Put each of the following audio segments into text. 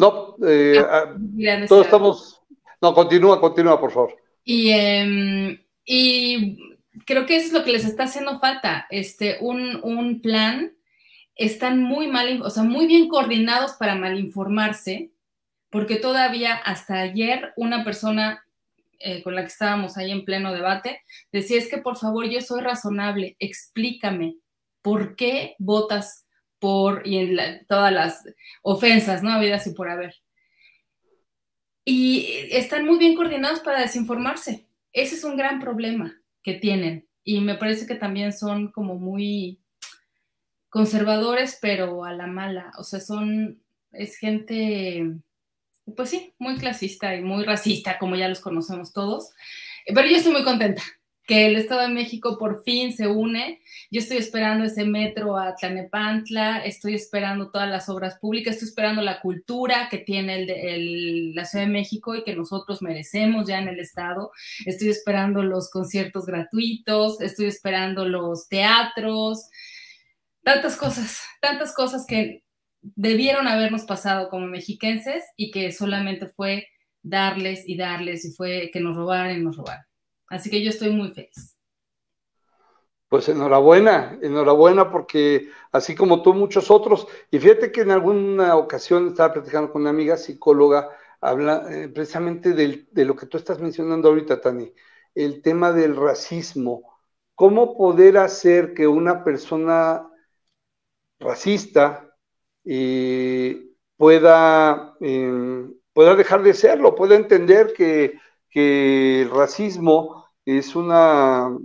No, eh, ah, ah, todos estamos. No, continúa, continúa, por favor. Y, em, y creo que eso es lo que les está haciendo falta, este, un, un plan. Están muy mal, o sea, muy bien coordinados para malinformarse, porque todavía hasta ayer una persona eh, con la que estábamos ahí en pleno debate decía, es que por favor yo soy razonable, explícame por qué votas por, y en todas las ofensas, ¿no? Habidas y por haber. Y están muy bien coordinados para desinformarse. Ese es un gran problema que tienen. Y me parece que también son como muy conservadores, pero a la mala. O sea, son, es gente, pues sí, muy clasista y muy racista, como ya los conocemos todos. Pero yo estoy muy contenta que el Estado de México por fin se une. Yo estoy esperando ese metro a Tlanepantla, estoy esperando todas las obras públicas, estoy esperando la cultura que tiene el, la Ciudad de México y que nosotros merecemos ya en el Estado. Estoy esperando los conciertos gratuitos, estoy esperando los teatros, tantas cosas, tantas cosas que debieron habernos pasado como mexiquenses y que solamente fue darles y darles y fue que nos robaran y nos robaran. Así que yo estoy muy feliz. Pues enhorabuena, enhorabuena porque así como tú, muchos otros, y fíjate que en alguna ocasión estaba platicando con una amiga psicóloga, habla eh, precisamente de lo que tú estás mencionando ahorita, Tani, el tema del racismo. ¿Cómo poder hacer que una persona racista eh, pueda, em, pueda dejar de serlo, pueda entender que, que el racismo es una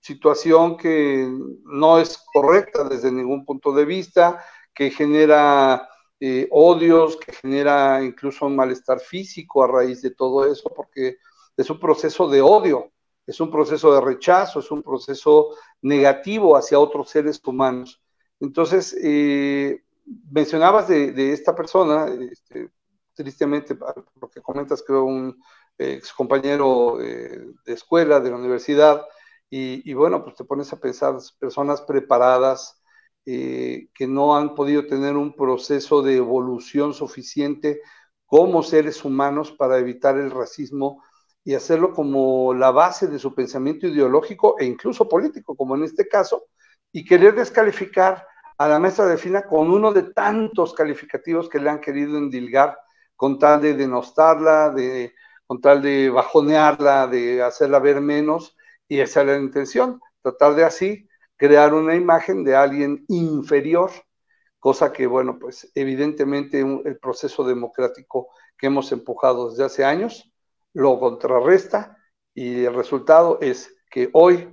situación que no es correcta desde ningún punto de vista, que genera eh, odios, que genera incluso un malestar físico a raíz de todo eso, porque es un proceso de odio, es un proceso de rechazo, es un proceso negativo hacia otros seres humanos. Entonces, eh, mencionabas de, esta persona, este, tristemente, lo que comentas, creo, un, ex compañero eh, de escuela, de la universidad, y, bueno, pues te pones a pensar, personas preparadas eh, que no han podido tener un proceso de evolución suficiente como seres humanos para evitar el racismo y hacerlo como la base de su pensamiento ideológico e incluso político, como en este caso, y querer descalificar a la maestra Delfina con uno de tantos calificativos que le han querido endilgar con tal de denostarla, de con tal de bajonearla, de hacerla ver menos, y esa es la intención, tratar de así crear una imagen de alguien inferior, cosa que, bueno, pues evidentemente el proceso democrático que hemos empujado desde hace años lo contrarresta y el resultado es que hoy,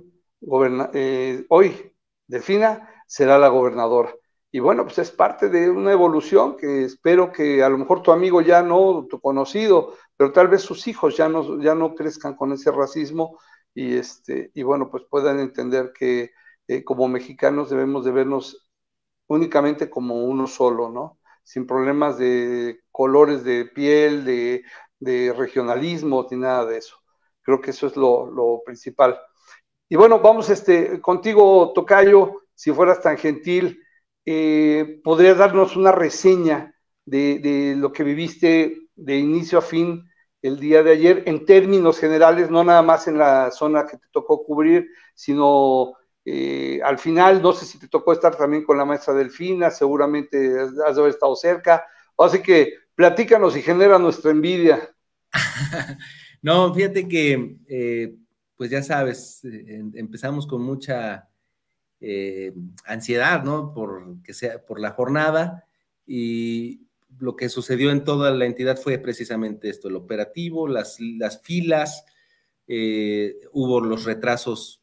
eh, hoy Delfina será la gobernadora. Y bueno, pues es parte de una evolución que espero que a lo mejor tu amigo ya no, tu conocido, pero tal vez sus hijos ya no, ya no crezcan con ese racismo y, este, y bueno, pues puedan entender que eh, como mexicanos debemos de vernos únicamente como uno solo, ¿no? Sin problemas de colores de piel, de, de regionalismo, ni nada de eso. Creo que eso es lo, lo principal. Y bueno, vamos este, contigo, Tocayo, si fueras tan gentil, eh, ¿podrías darnos una reseña de, de, lo que viviste de inicio a fin el día de ayer, en términos generales, no nada más en la zona que te tocó cubrir, sino eh, al final, no sé si te tocó estar también con la maestra Delfina, seguramente has de haber estado cerca, así que platícanos y genera nuestra envidia. no, fíjate que, eh, pues ya sabes, eh, empezamos con mucha ansiedad, ¿no? Por, que sea, por la jornada y, lo que sucedió en toda la entidad fue precisamente esto, el operativo, las, las filas, eh, hubo los retrasos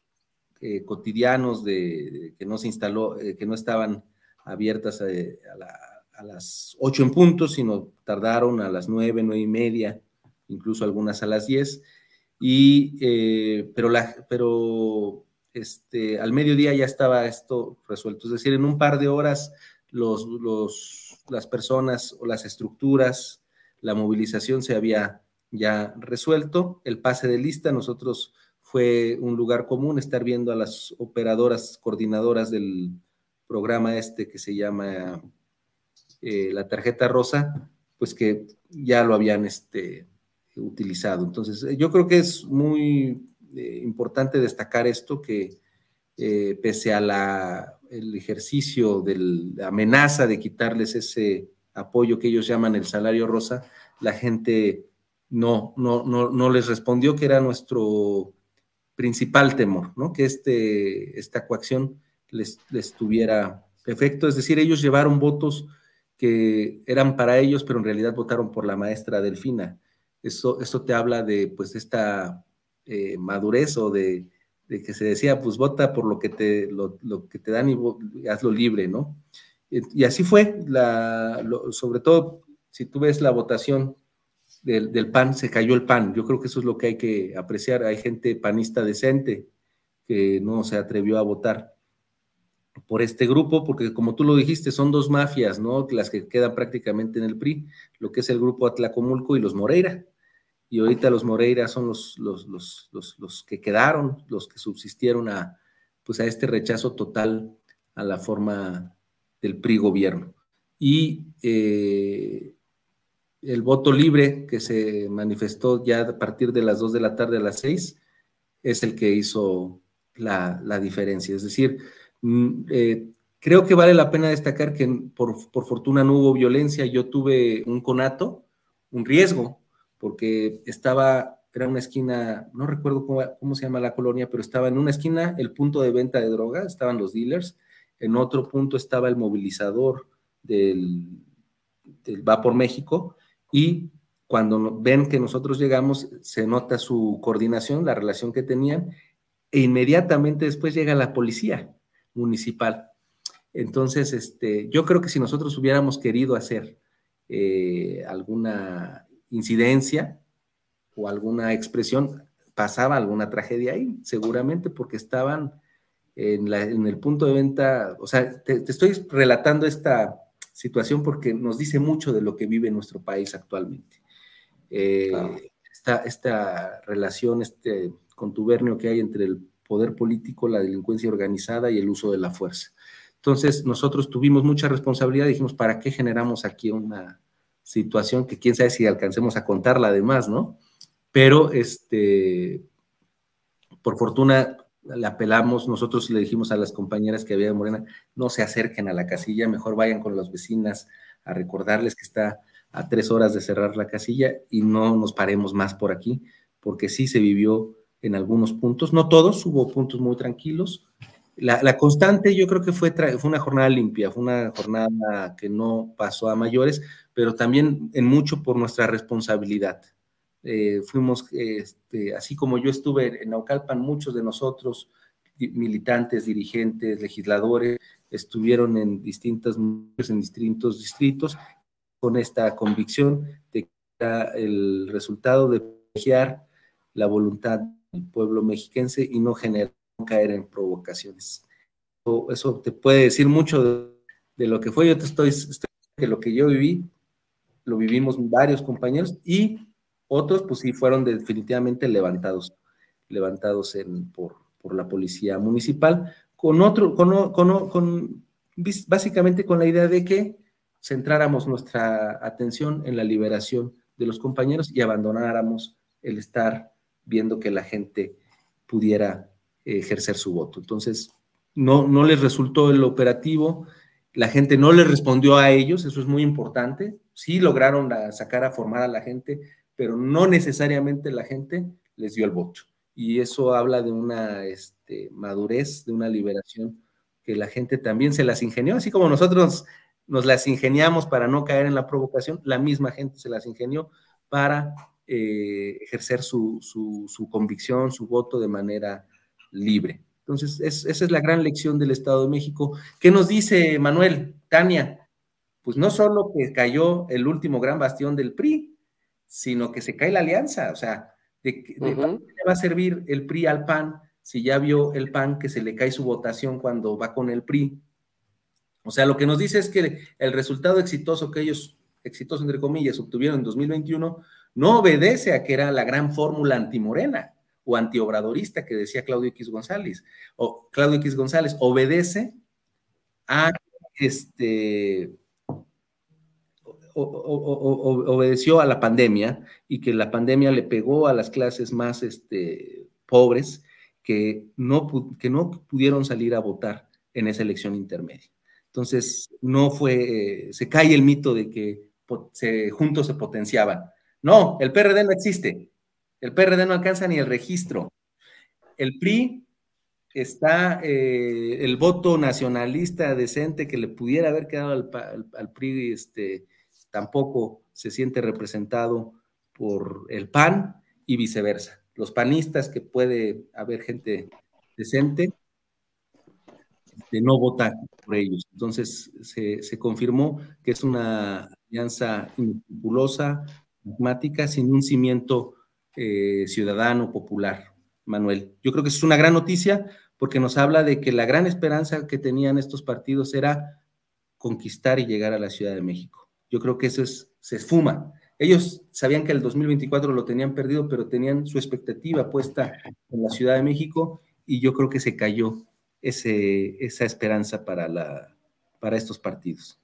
eh, cotidianos de, que no se instaló, eh, que no estaban abiertas a, las 8 en punto, sino tardaron a las 9, 9 y media, incluso algunas a las 10. Y, pero la, pero este, al mediodía ya estaba esto resuelto, es decir, en un par de horas los, los las personas o las estructuras, la movilización se había ya resuelto. El pase de lista, nosotros fue un lugar común estar viendo a las operadoras coordinadoras del programa este que se llama eh, la tarjeta rosa, pues que ya lo habían este, utilizado. Entonces, yo creo que es muy eh, importante destacar esto, que eh, pese a la, el ejercicio de la amenaza de quitarles ese apoyo que ellos llaman el salario rosa, la gente no, no, no, no les respondió que era nuestro principal temor, ¿no? Que este, esta coacción les, les tuviera efecto. Es decir, ellos llevaron votos que eran para ellos, pero en realidad votaron por la maestra Delfina. Eso, te habla de pues esta eh, madurez o de, que se decía, pues vota por lo que te, lo, que te dan y hazlo libre, ¿no? Y, así fue, la, sobre todo si tú ves la votación del, PAN, se cayó el PAN. Yo creo que eso es lo que hay que apreciar. Hay gente panista decente que no se atrevió a votar por este grupo, porque como tú lo dijiste, son dos mafias, ¿no? Las que quedan prácticamente en el PRI, lo que es el grupo Atlacomulco y los Moreira. Y ahorita los Moreira son los, los, los, los, que quedaron, los que subsistieron a, pues a este rechazo total a la forma del PRI gobierno. Y eh, el voto libre que se manifestó ya a partir de las 2 de la tarde a las 6 es el que hizo la, diferencia. Es decir, mm, eh, creo que vale la pena destacar que por, fortuna no hubo violencia. Yo tuve un conato, un riesgo, porque estaba, era una esquina, no recuerdo cómo, cómo se llama la colonia, pero estaba en una esquina el punto de venta de droga, estaban los dealers, en otro punto estaba el movilizador del, del Va por México, y cuando ven que nosotros llegamos, se nota su coordinación, la relación que tenían, e inmediatamente después llega la policía municipal. Entonces, este, yo creo que si nosotros hubiéramos querido hacer eh, alguna incidencia o alguna expresión, pasaba alguna tragedia ahí, seguramente, porque estaban en, el punto de venta, o sea, te estoy relatando esta, situación porque nos dice mucho de lo que vive nuestro país actualmente. Eh, esta, relación, este contubernio que hay entre el poder político, la delincuencia organizada y el uso de la fuerza. Entonces, nosotros tuvimos mucha responsabilidad, dijimos, ¿para qué generamos aquí una situación que quién sabe si alcancemos a contarla además, ¿no? Pero, este, por fortuna, le apelamos, nosotros le dijimos a las compañeras que había de Morena, no se acerquen a la casilla, mejor vayan con las vecinas a recordarles que está a tres horas de cerrar la casilla y no nos paremos más por aquí, porque sí se vivió en algunos puntos, no todos, hubo puntos muy tranquilos. La, constante yo creo que fue, fue una jornada limpia, fue una jornada que no pasó a mayores, pero también en mucho por nuestra responsabilidad. Eh, fuimos, este, así como yo estuve en Naucalpan, muchos de nosotros, militantes, dirigentes, legisladores, estuvieron en distintas en distintos distritos con esta convicción de que era el resultado de proteger la voluntad del pueblo mexiquense y no generar caer en provocaciones. Eso, te puede decir mucho de, lo que fue. Yo te estoy, estoy que lo que yo viví, lo vivimos varios compañeros y otros, pues sí, fueron definitivamente levantados, levantados por, la policía municipal, con otro, con, con, básicamente con la idea de que centráramos nuestra atención en la liberación de los compañeros y abandonáramos el estar viendo que la gente pudiera ejercer su voto. Entonces, no, no les resultó el operativo, la gente no les respondió a ellos, eso es muy importante, sí lograron sacar a formar a la gente, pero no necesariamente la gente les dio el voto. Y eso habla de una este, madurez, de una liberación que la gente también se las ingenió, así como nosotros nos las ingeniamos para no caer en la provocación, la misma gente se las ingenió para eh, ejercer su, convicción, su voto de manera libre. Entonces, esa es la gran lección del Estado de México. ¿Qué nos dice Manuel, Tania? Pues no solo que cayó el último gran bastión del PRI, sino que se cae la alianza. O sea, ¿de, qué le va a servir el PRI al PAN si ya vio el PAN que se le cae su votación cuando va con el PRI? O sea, lo que nos dice es que el resultado exitoso que ellos, exitoso entre comillas, obtuvieron en 2021, no obedece a que era la gran fórmula antimorena o antiobradorista que decía Claudio X González, o Claudio X González, obedece a este obedeció a la pandemia y que la pandemia le pegó a las clases más este, pobres que no, que no pudieron salir a votar en esa elección intermedia. Entonces, no fue, se cae el mito de que juntos se potenciaban. No, el PRD no existe. El PRD no alcanza ni el registro. El PRI está eh, el voto nacionalista decente que le pudiera haber quedado al, PRI, este, tampoco se siente representado por el PAN y viceversa. Los panistas, que puede haber gente decente, este, no votan por ellos. Entonces se, confirmó que es una alianza inescrupulosa, pragmática, sin un cimiento eh, ciudadano, popular. Manuel, yo creo que es una gran noticia porque nos habla de que la gran esperanza que tenían estos partidos era conquistar y llegar a la Ciudad de México. Yo creo que eso es, se esfuma. Ellos sabían que el 2024 lo tenían perdido, pero tenían su expectativa puesta en la Ciudad de México y yo creo que se cayó ese, esa esperanza para, la, para estos partidos.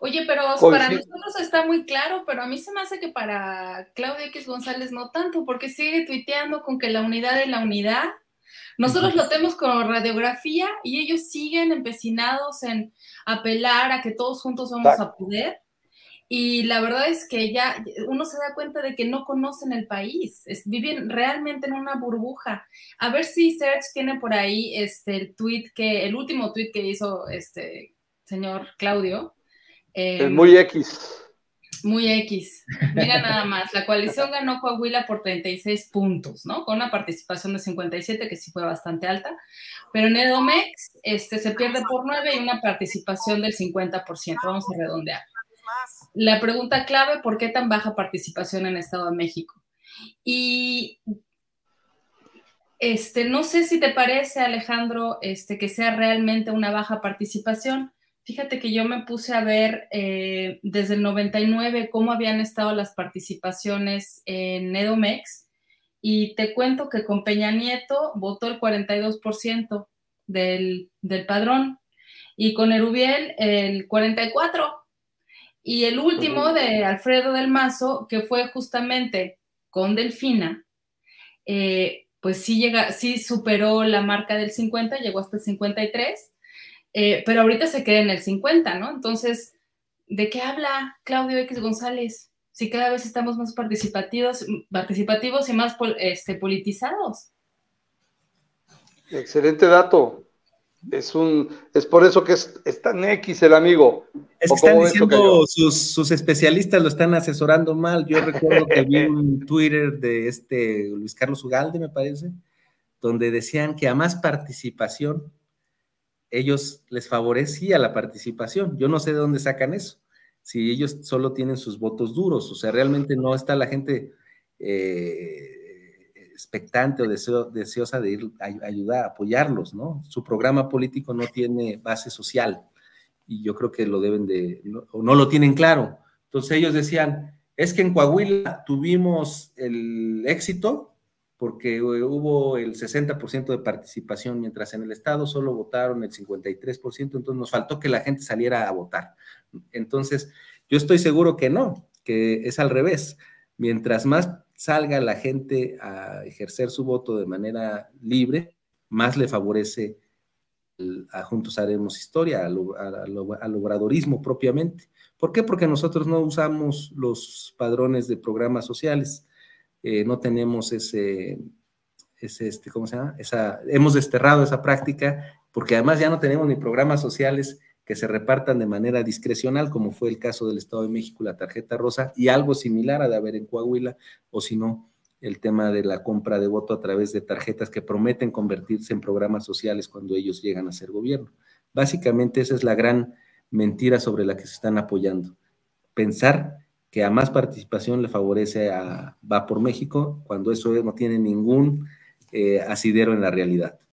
Oye, pero para nosotros está muy claro, pero a mí se me hace que para Claudia X González no tanto, porque sigue tuiteando con que la unidad es la unidad nosotros lo tenemos con radiografía y ellos siguen empecinados en apelar a que todos juntos vamos a poder. Y la verdad es que ya uno se da cuenta de que no conocen el país, viven realmente en una burbuja. A ver si Serge tiene por ahí este, el tweet que, el último tweet que hizo este señor Claudio. es muy X. Muy X. Mira nada más, la coalición ganó Coahuila por 36 puntos, ¿no? Con una participación de 57, que sí fue bastante alta, pero en Edomex este, se pierde por 9 y una participación del 50%. Vamos a redondear. La pregunta clave, ¿por qué tan baja participación en Estado de México? Y este, no sé si te parece, Alejandro, este, que sea realmente una baja participación, Fíjate que yo me puse a ver eh, desde el 99 cómo habían estado las participaciones en Edomex y te cuento que con Peña Nieto votó el 42% del, del padrón y con Erubiel el 44%. Y el último de Alfredo del Mazo, que fue justamente con Delfina, eh, pues sí, llega, sí superó la marca del 50, llegó hasta el 53 eh, pero ahorita se queda en el 50, ¿no? Entonces, ¿de qué habla Claudio X González? Si cada vez estamos más participativos, participativos y más este, politizados. Excelente dato. Es un, es por eso que es, tan X el amigo. Es que están diciendo, sus, sus, especialistas lo están asesorando mal. Yo recuerdo que vi un Twitter de este Luis Carlos Ugalde, me parece, donde decían que a más participación, ellos les favorecía la participación. Yo no sé de dónde sacan eso, si ellos solo tienen sus votos duros, o sea, realmente no está la gente eh, expectante o deseosa de ir a ayudar, apoyarlos, ¿no? Su programa político no tiene base social y yo creo que lo deben de, o no lo tienen claro. Entonces ellos decían, es que en Coahuila tuvimos el éxito porque hubo el 60% de participación, mientras en el Estado solo votaron el 53%, entonces nos faltó que la gente saliera a votar. Entonces, yo estoy seguro que no, que es al revés. Mientras más salga la gente a ejercer su voto de manera libre, más le favorece a Juntos Haremos Historia, al, obradorismo propiamente. ¿Por qué? Porque nosotros no usamos los padrones de programas sociales eh, no tenemos ese, ese, este, ¿cómo se llama? Esa, hemos desterrado esa práctica porque además ya no tenemos ni programas sociales que se repartan de manera discrecional, como fue el caso del Estado de México, la tarjeta rosa, y algo similar a de haber en Coahuila, o si no, el tema de la compra de voto a través de tarjetas que prometen convertirse en programas sociales cuando ellos llegan a ser gobierno. Básicamente esa es la gran mentira sobre la que se están apoyando. Pensar que a más participación le favorece a Va por México, cuando eso no tiene ningún eh, asidero en la realidad.